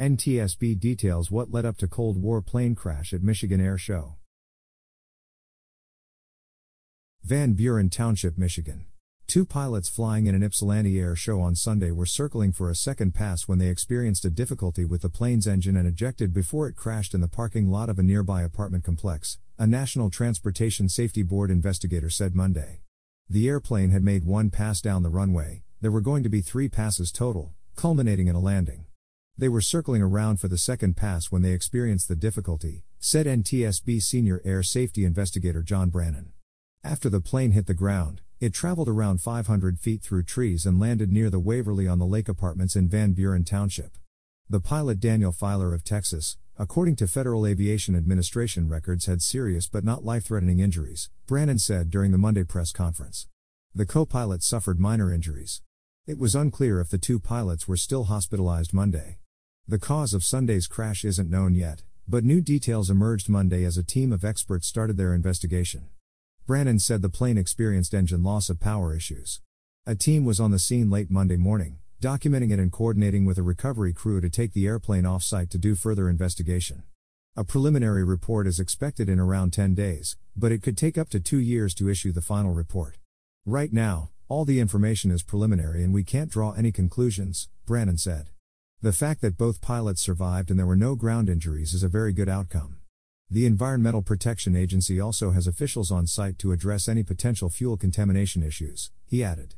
NTSB details what led up to Cold War plane crash at Michigan Air Show. Van Buren Township, Michigan. Two pilots flying in an Ypsilanti Air Show on Sunday were circling for a second pass when they experienced a difficulty with the plane's engine and ejected before it crashed in the parking lot of a nearby apartment complex, a National Transportation Safety Board investigator said Monday. The airplane had made one pass down the runway, there were going to be three passes total, culminating in a landing. They were circling around for the second pass when they experienced the difficulty, said NTSB senior air safety investigator John Brannen. After the plane hit the ground, it traveled around 500 feet through trees and landed near the Waverly on the Lake Apartments in Van Buren Township. The pilot Daniel Filer of Texas, according to Federal Aviation Administration records, had serious but not life threatening injuries, Brannen said during the Monday press conference. The co pilot suffered minor injuries. It was unclear if the two pilots were still hospitalized Monday. The cause of Sunday's crash isn't known yet, but new details emerged Monday as a team of experts started their investigation. Brannen said the plane experienced engine loss of power issues. A team was on the scene late Monday morning, documenting it and coordinating with a recovery crew to take the airplane off site to do further investigation. A preliminary report is expected in around 10 days, but it could take up to two years to issue the final report. Right now, all the information is preliminary and we can't draw any conclusions, Brannen said. The fact that both pilots survived and there were no ground injuries is a very good outcome. The Environmental Protection Agency also has officials on site to address any potential fuel contamination issues, he added.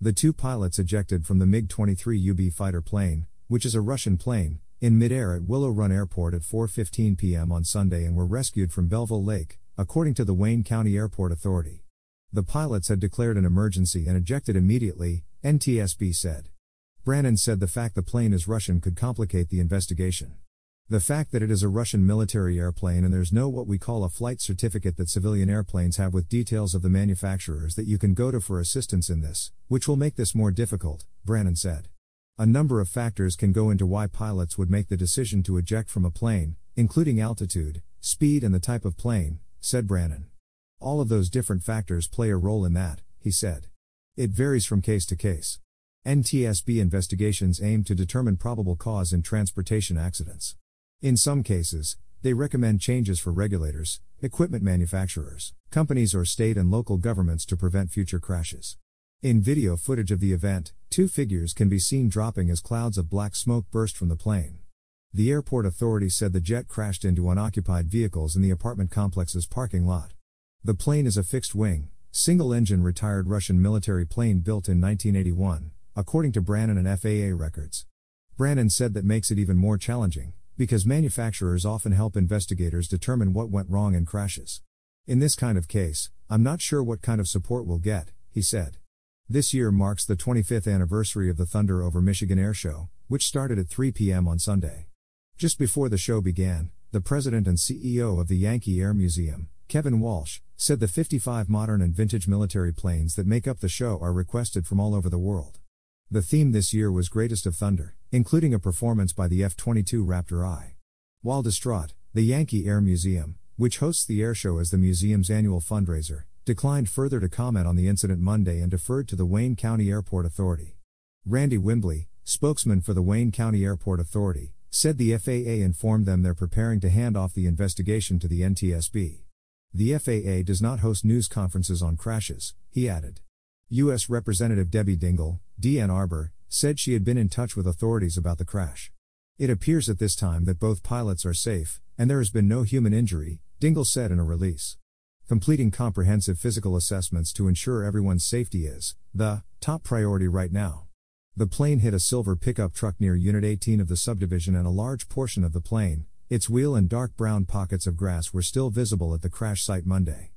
The two pilots ejected from the MiG 23 UB fighter plane, which is a Russian plane, in midair at Willow Run Airport at 4:15 p.m. on Sunday and were rescued from Belleville Lake, according to the Wayne County Airport Authority. The pilots had declared an emergency and ejected immediately, NTSB said. Brannen said the fact the plane is Russian could complicate the investigation. The fact that it is a Russian military airplane and there's no what we call a flight certificate that civilian airplanes have with details of the manufacturers that you can go to for assistance in this, which will make this more difficult, Brannen said. A number of factors can go into why pilots would make the decision to eject from a plane, including altitude, speed, and the type of plane, said Brannen. All of those different factors play a role in that, he said. It varies from case to case. NTSB investigations aim to determine probable cause in transportation accidents. In some cases, they recommend changes for regulators, equipment manufacturers, companies, or state and local governments to prevent future crashes. In video footage of the event, two figures can be seen dropping as clouds of black smoke burst from the plane. The airport authority said the jet crashed into unoccupied vehicles in the apartment complex's parking lot. The plane is a fixed wing, single engine retired Russian military plane built in 1981, according to Brannen and FAA records. Brannen said that makes it even more challenging, because manufacturers often help investigators determine what went wrong in crashes. In this kind of case, I'm not sure what kind of support we'll get, he said. This year marks the 25th anniversary of the Thunder over Michigan Air Show, which started at 3 p.m. on Sunday. Just before the show began, the president and CEO of the Yankee Air Museum, Kevin Walsh, said the 55 modern and vintage military planes that make up the show are requested from all over the world. The theme this year was Greatest of Thunder, including a performance by the F 22 Raptor I. While distraught, the Yankee Air Museum, which hosts the airshow as the museum's annual fundraiser, declined further to comment on the incident Monday and deferred to the Wayne County Airport Authority. Randy Wimbley, spokesman for the Wayne County Airport Authority, said the FAA informed them they're preparing to hand off the investigation to the NTSB. The FAA does not host news conferences on crashes, he added. U.S. Representative Debbie Dingell, D. Arbor, said she had been in touch with authorities about the crash. It appears at this time that both pilots are safe, and there has been no human injury, Dingell said in a release. Completing comprehensive physical assessments to ensure everyone's safety is the top priority right now. The plane hit a silver pickup truck near Unit 18 of the subdivision, and a large portion of the plane, its wheel and dark brown pockets of grass were still visible at the crash site Monday.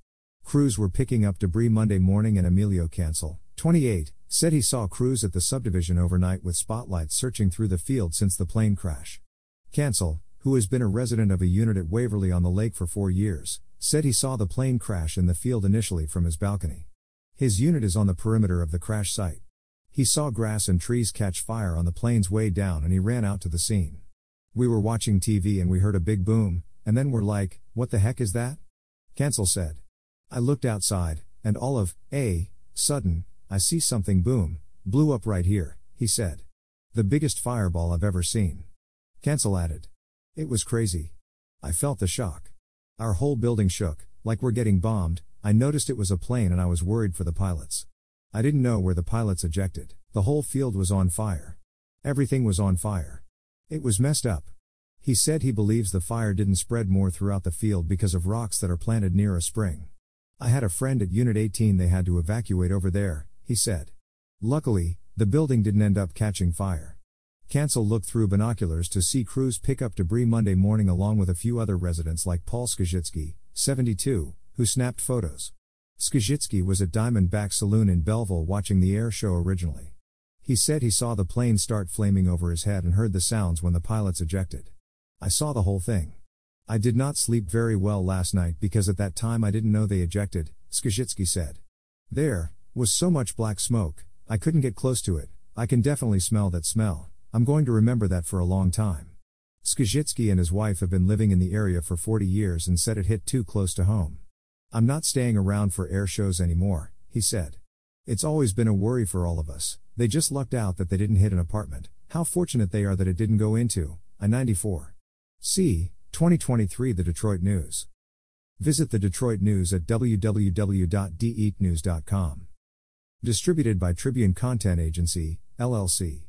Crews were picking up debris Monday morning and Emilio Cancel, 28, said he saw crews at the subdivision overnight with spotlights searching through the field since the plane crash. Cancel, who has been a resident of a unit at Waverly on the lake for four years, said he saw the plane crash in the field initially from his balcony. His unit is on the perimeter of the crash site. He saw grass and trees catch fire on the plane's way down and he ran out to the scene. We were watching TV and we heard a big boom, and then we're like, what the heck is that? Cancel said. I looked outside, and all of, a, sudden, I see something boom, blew up right here, he said. The biggest fireball I've ever seen. Cancel added. It was crazy. I felt the shock. Our whole building shook, like we're getting bombed. I noticed it was a plane and I was worried for the pilots. I didn't know where the pilots ejected. The whole field was on fire. Everything was on fire. It was messed up. He said he believes the fire didn't spread more throughout the field because of rocks that are planted near a spring. I had a friend at Unit 18 they had to evacuate over there, he said. Luckily, the building didn't end up catching fire. Cancel looked through binoculars to see crews pick up debris Monday morning along with a few other residents like Paul Skazitsky, 72, who snapped photos. Skazitsky was at Diamondback Saloon in Belleville watching the air show originally. He said he saw the plane start flaming over his head and heard the sounds when the pilots ejected. I saw the whole thing. I did not sleep very well last night because at that time I didn't know they ejected, Skazitsky said. There was so much black smoke, I couldn't get close to it. I can definitely smell that smell. I'm going to remember that for a long time. Skazitsky and his wife have been living in the area for 40 years and said it hit too close to home. I'm not staying around for air shows anymore, he said. It's always been a worry for all of us. They just lucked out that they didn't hit an apartment. How fortunate they are that it didn't go into I 94. See, 2023 The Detroit News. Visit the Detroit News at www.detnews.com. Distributed by Tribune Content Agency, LLC.